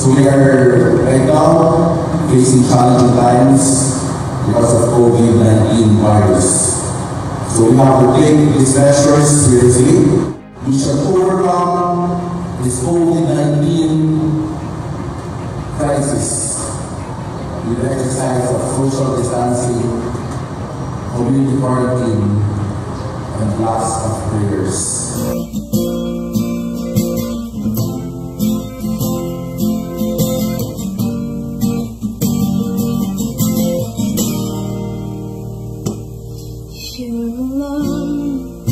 So we are right now facing challenging times because of COVID-19 virus. So we have to take these measures seriously. We shall overcome this COVID-19 crisis with the exercise of social distancing, community quarantine, and lots of prayers. You're alone,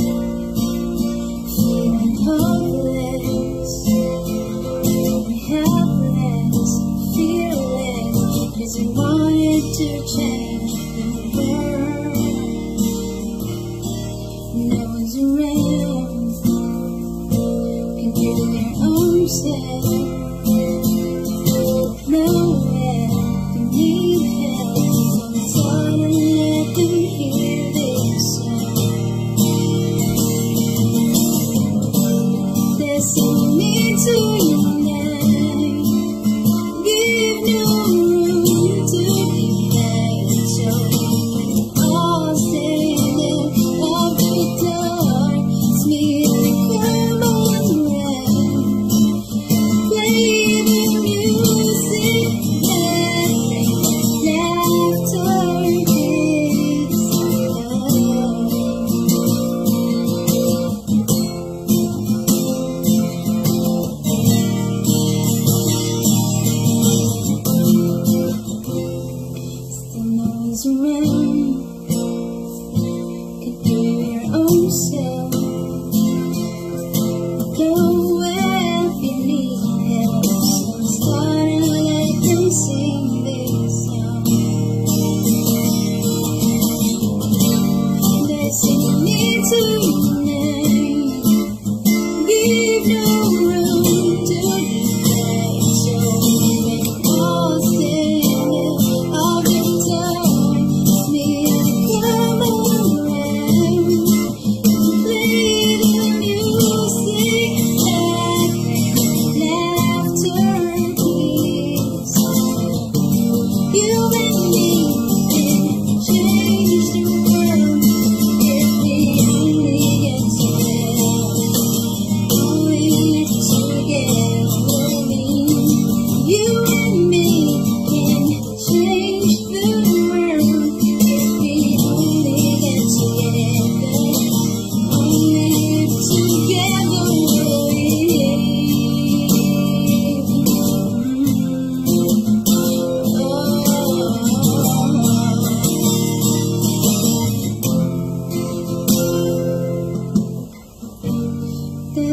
feeling hopeless, helpless, fearless, 'cause you wanted to change the world. No one's around, can do their own self.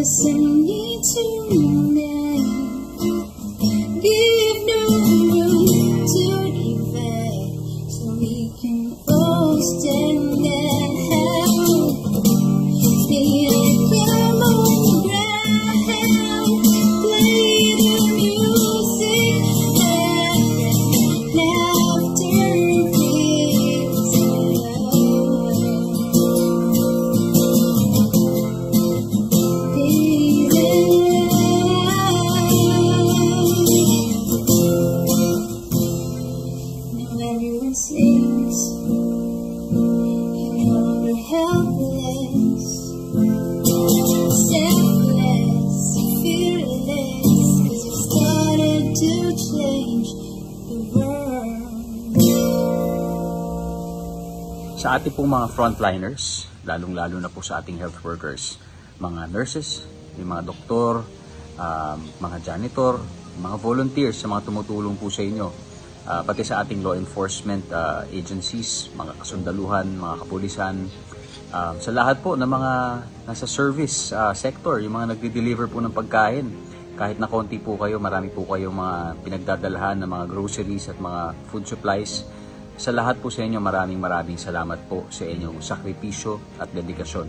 想你，请原。Sa ating pong mga frontliners, lalong-lalo na po sa ating health workers, mga nurses, yung mga doktor, um, mga janitor, mga volunteers sa mga tumutulong po sa inyo, ah, pati sa ating law enforcement ah, agencies, mga kasundaluhan, mga kapulisan, um, sa lahat po ng mga nasa service ah, sector, yung mga nagde-deliver po ng pagkain, kahit na konti po kayo, marami po kayo mga pinagdadalhan ng mga groceries at mga food supplies, sa lahat po sa inyo, maraming maraming salamat po sa inyong sakripisyo at dedikasyon.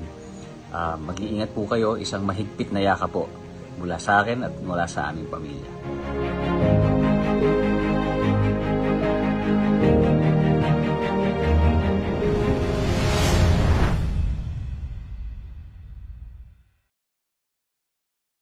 Uh, mag-iingat po kayo, isang mahigpit na yaka po mula sa akin at mula sa aming pamilya. Thank you.